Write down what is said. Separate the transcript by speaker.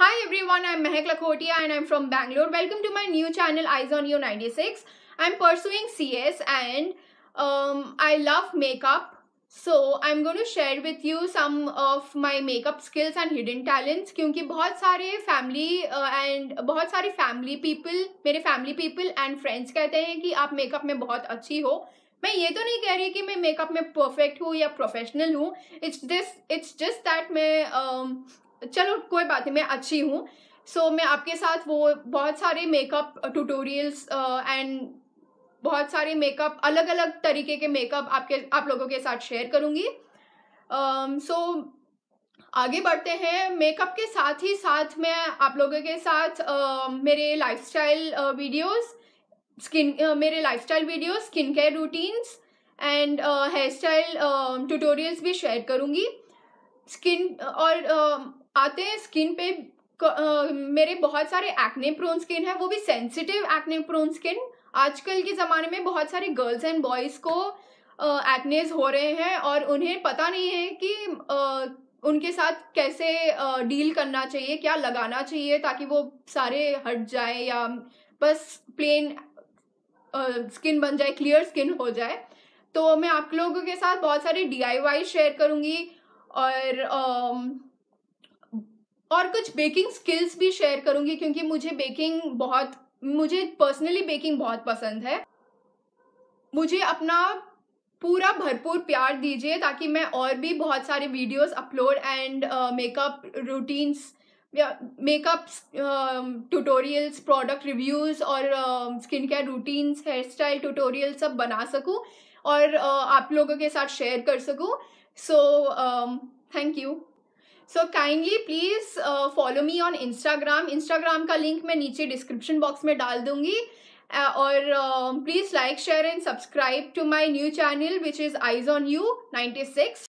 Speaker 1: Hi everyone, I'm Mehak Lakhotia and I'm from Bangalore. Welcome to my new channel Eyes on You 96. I'm pursuing CS and um, I love makeup. So I'm going to share with you some of my makeup skills and hidden talents सारे family and uh, बहुत सारे family people मेरे family people and friends कहते हैं कि आप makeup में बहुत अच्छी हो मैं ये तो नहीं कह रही कि मैं मेकअप में परफेक्ट हूँ या प्रोफेशनल हूँ it's this it's just that मैं um, चलो कोई बात नहीं मैं अच्छी हूँ। सो so, मैं आपके साथ वो बहुत सारे मेकअप ट्यूटोरियल्स एंड बहुत सारे मेकअप अलग अलग तरीके के मेकअप आपके आप लोगों के साथ शेयर करूँगी। सो um, so, आगे बढ़ते हैं। मेकअप के साथ ही साथ मैं आप लोगों के साथ uh, मेरे लाइफस्टाइल वीडियोस स्किन मेरे lifestyle videos skin care routines and hair style tutorials भी शेयर करूँगी। स्किन और uh, आते हैं स्किन पे uh, मेरे बहुत सारे एक्ने प्रोन स्किन है वो भी सेंसिटिव एक्ने प्रोन स्किन आजकल के ज़माने में बहुत सारे गर्ल्स एंड बॉयज़ को एक्नेज हो रहे हैं और उन्हें पता नहीं है कि uh, उनके साथ कैसे डील करना चाहिए क्या लगाना चाहिए ताकि वो सारे हट जाए या बस प्लेन स्किन बन जाए क्लियर स्किन हो जाए। तो मैं आप लोगों के साथ बहुत सारे डी शेयर करूँगी और और कुछ बेकिंग स्किल्स भी शेयर करूँगी क्योंकि मुझे बेकिंग बहुत मुझे पर्सनली बेकिंग बहुत पसंद है। मुझे अपना पूरा भरपूर प्यार दीजिए ताकि मैं और भी बहुत सारे videos upload and makeup routines makeup tutorials product reviews और skin care routines hair style tutorial सब बना सकूँ और uh, आप लोगों के साथ शेयर कर सकूँ। So thank you so kindly please follow me on Instagram Instagram का लिंक मैं नीचे डिस्क्रिप्शन बॉक्स में डाल दूँगी uh, और please like share and subscribe to my new channel which is eyes on you ninety six